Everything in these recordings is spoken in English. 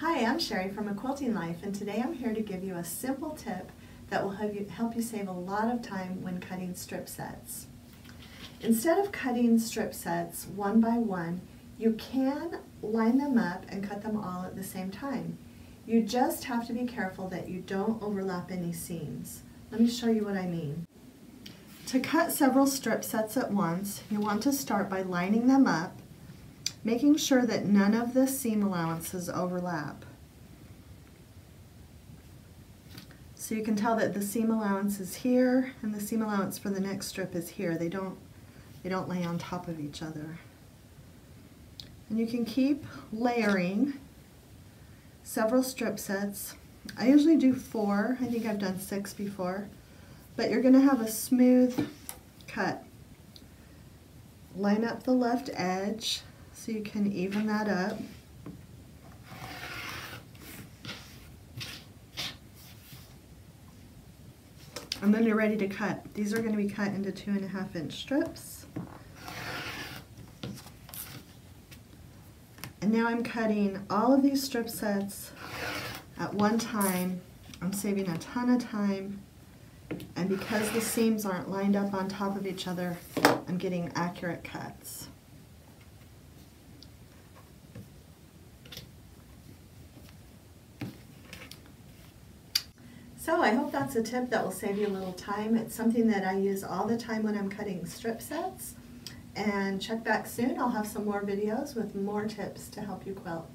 Hi, I'm Sherry from A Quilting Life and today I'm here to give you a simple tip that will help you, help you save a lot of time when cutting strip sets. Instead of cutting strip sets one by one, you can line them up and cut them all at the same time. You just have to be careful that you don't overlap any seams. Let me show you what I mean. To cut several strip sets at once, you want to start by lining them up, making sure that none of the seam allowances overlap. So you can tell that the seam allowance is here and the seam allowance for the next strip is here. They don't, they don't lay on top of each other. And you can keep layering several strip sets. I usually do four. I think I've done six before but you're going to have a smooth cut. Line up the left edge so you can even that up. And then you're ready to cut. These are going to be cut into two and a half inch strips. And now I'm cutting all of these strip sets at one time. I'm saving a ton of time and because the seams aren't lined up on top of each other, I'm getting accurate cuts. So I hope that's a tip that will save you a little time. It's something that I use all the time when I'm cutting strip sets. And check back soon. I'll have some more videos with more tips to help you quilt.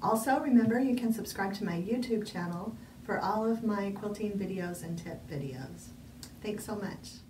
Also, remember you can subscribe to my YouTube channel for all of my quilting videos and tip videos. Thanks so much.